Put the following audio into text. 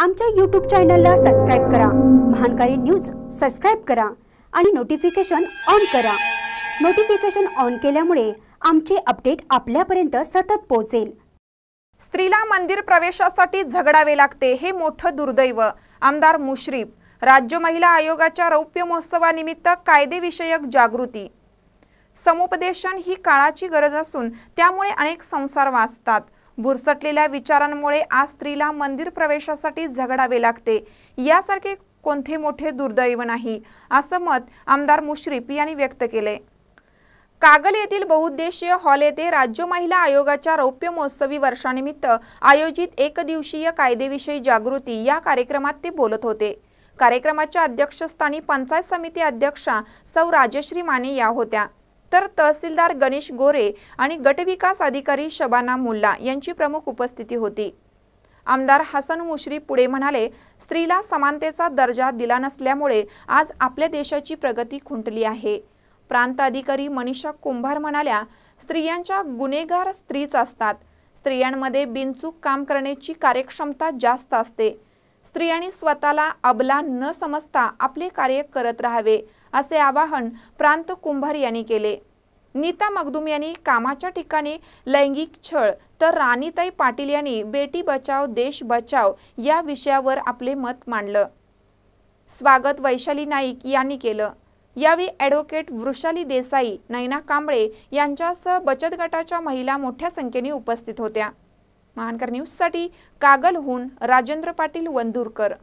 आमच्या यूट्यूब चॅनलला सबस्क्राईब करा. महानकारी न्यूज सबस्क्राईब करा आणि नोटिफिकेशन ऑन करा. नोटिफिकेशन ऑन केल्यामुळे आमचे अपडेट आपल्यापर्यंत सतत पोहोचेल. स्त्रीला मंदिर प्रवेशासाठी झगडावे लागते हे मोठं दुर्दैव. आमदार मुश्रीफ राज्य महिला आयोगाच्या रौप्य महोत्सवानिमित्त कायदेविषयक जागृती. समुपदेशन ही काळाची गरज असून त्यामुळे अनेक संसार वाचतात. भुरसटलेल्या विचारांमुळे आज स्त्रीला मंदिर प्रवेशासाठी झगडावे लागते. यासारखे कोणते मोठे दुर्दैव नाही असं मत आमदार मुश्रीफ यांनी व्यक्त केले. कागल येथील बहुउद्देशीय हॉल येथे राज्य महिला आयोगाच्या रौप्य महोत्सवी वर्षानिमित्त आयोजित एकदिवसीय कायदेविषयी जागृती या कार्यक्रमात ते बोलत होते. कार्यक्रमाच्या अध्यक्षस्थानी पंचायत समिती अध्यक्षा सौ राजश्री माने या होत्या. तर तहसीलदार गणेश गोरे आणि गटविकास अधिकारी शबाना मुल्ला यांची प्रमुख उपस्थिती होती. आमदार हसन मुश्रीफ पुढे म्हणाले स्त्रीला समानतेचा दर्जा दिला नसल्यामुळे आज आपल्या देशाची प्रगती खुंटली आहे. प्रांत अधिकारी मनीषा कुंभार म्हणाल्या स्त्रियांच्या गुन्हेगार स्त्रीच असतात. स्त्रियांमध्ये बिनचूक काम करण्याची कार्यक्षमता जास्त असते. स्त्रियांनी स्वतःला अबला न समजता आपले कार्य करत राहावे. असे आवाहन प्रांत कुंभार यांनी केले. नीता मगदुम यांनी कामाच्या ठिकाणी लैंगिक छळ तर राणीताई पाटील यांनी बेटी बचाव देश बचाव या विषयावर आपले मत मांडलं. स्वागत वैशाली नाईक यांनी केलं. यावेळी ॲडव्होकेट वृषाली देसाई नैना कांबळे यांच्यासह बचत गटाच्या महिला मोठ्या संख्येने उपस्थित होत्या. महानकर न्यूजसाठी कागलहून राजेंद्र पाटील वंदुरकर.